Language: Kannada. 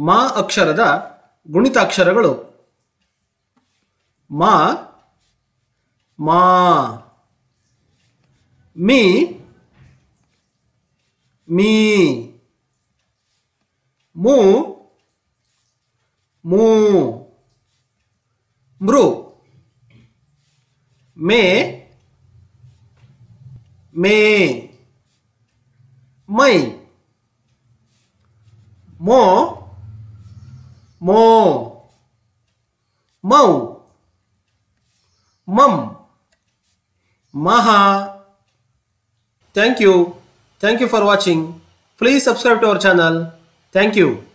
ಮಾ ಅಕ್ಷರದ ಗುಣಿತಾಕ್ಷರಗಳು. ಮಾ ಮಾ ಮೀ ಮೀ ಮೂ ಮೂ ಮೃ ಮೇ ಮೇ ಮೈ ಮೋ Mo. mom, Mum. Maha. Thank you. Thank you for watching. Please subscribe to our channel. Thank you.